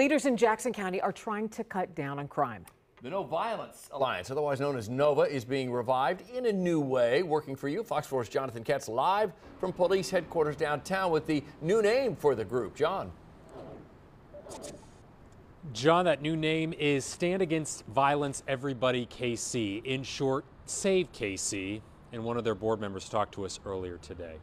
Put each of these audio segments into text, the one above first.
Leaders in Jackson County are trying to cut down on crime. The No Violence Alliance, otherwise known as NOVA, is being revived in a new way. Working for you, Fox 4's Jonathan Katz live from police headquarters downtown with the new name for the group. John. John, that new name is Stand Against Violence Everybody KC. In short, Save KC. And one of their board members talked to us earlier today.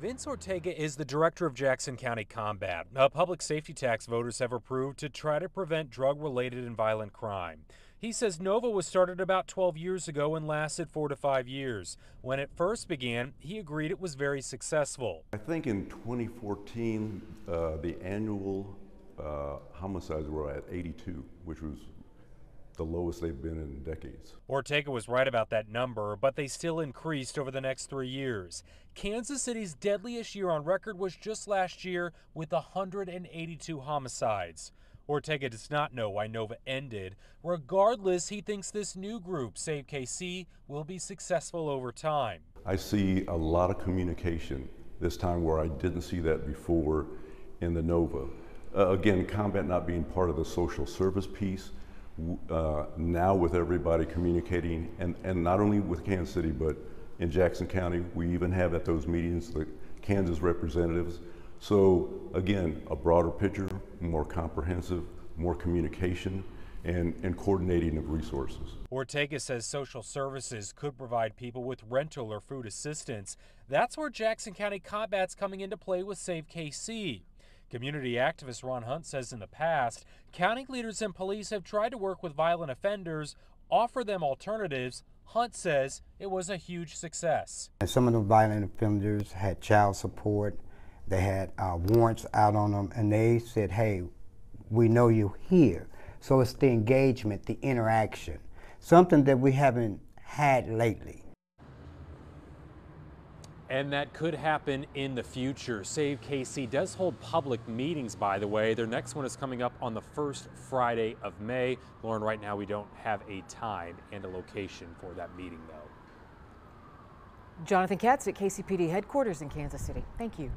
Vince Ortega is the director of Jackson County Combat, a public safety tax voters have approved to try to prevent drug related and violent crime. He says Nova was started about 12 years ago and lasted four to five years. When it first began, he agreed it was very successful. I think in 2014, uh, the annual uh, homicides were at 82, which was the lowest they've been in decades. Ortega was right about that number, but they still increased over the next three years. Kansas City's deadliest year on record was just last year with 182 homicides. Ortega does not know why Nova ended. Regardless, he thinks this new group, Save KC, will be successful over time. I see a lot of communication this time where I didn't see that before in the Nova. Uh, again, combat not being part of the social service piece, uh, now with everybody communicating, and, and not only with Kansas City, but in Jackson County, we even have at those meetings the Kansas representatives. So again, a broader picture, more comprehensive, more communication, and, and coordinating of resources. Ortega says social services could provide people with rental or food assistance. That's where Jackson County Combat's coming into play with Save KC. Community activist Ron Hunt says in the past, county leaders and police have tried to work with violent offenders, offer them alternatives. Hunt says it was a huge success. And some of the violent offenders had child support, they had uh, warrants out on them, and they said, hey, we know you're here. So it's the engagement, the interaction, something that we haven't had lately. And that could happen in the future. Save KC does hold public meetings, by the way. Their next one is coming up on the first Friday of May. Lauren, right now we don't have a time and a location for that meeting, though. Jonathan Katz at KCPD headquarters in Kansas City. Thank you.